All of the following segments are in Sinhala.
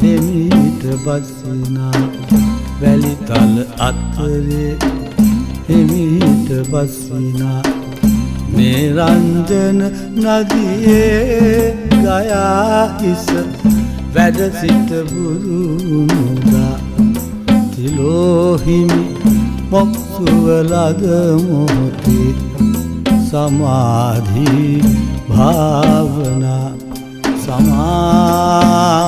එමීට බස්සිනා වැලිතල අත්තරේ එමීට බස්සිනා මේ රංජන නදියේ ගයා හිස වැඩ සිට බුරුනුදා තිලෝහිමි මොක්සුවලද මොහොතේ සමාධී භාවනා සමාධී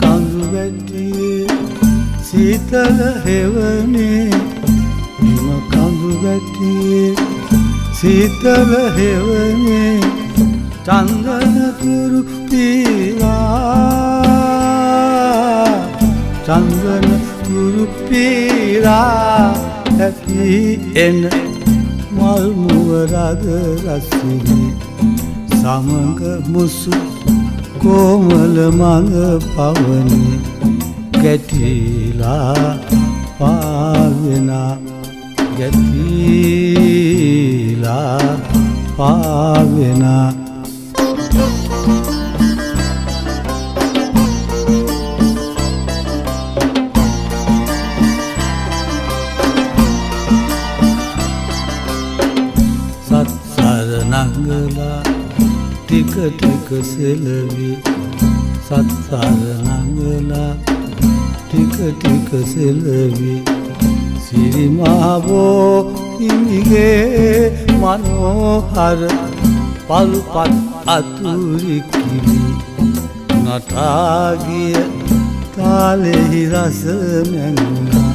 කඳු වැටියේ සීතල හෙවනේ හිම කඳු වැටියේ සීතල හෙවනේ චන්දනතුරු පීවා චන්දනතුරු පීරා. ඇති එන මල්මුවරද රසිනි. සමඟ මුසු කෝමල මඟ පවනි ගැටිලා පාවෙනා ගැටිලා පාවෙනා ටික ටික සෙලවි. සත්සර නංගලා ටික ටික සෙලවි. සිරිමාවෝ හිමිගේ මනෝහර පල්පත් අතුරිකිවි නටාගිය තාලෙහි රස මැඟුණා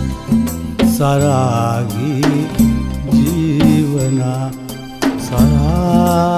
සරාගී ජීවනා සරාගී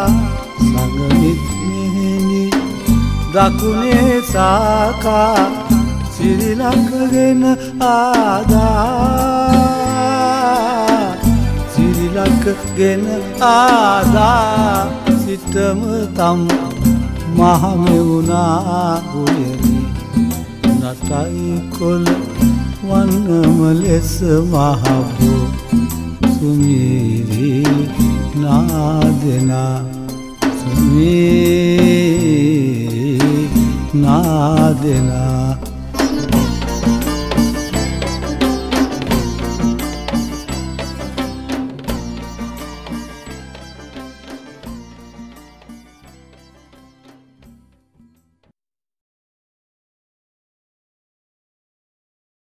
දකුණේ සාකා සිරිලකගෙන ආදා. සිරිලකගෙන ආදා සිතම තම් මහමෙවුනා උයනි. නටයි කොළ වන්නම ලෙස මහබෝ සුමීරී නාදනා. සුමීරී නාදනා.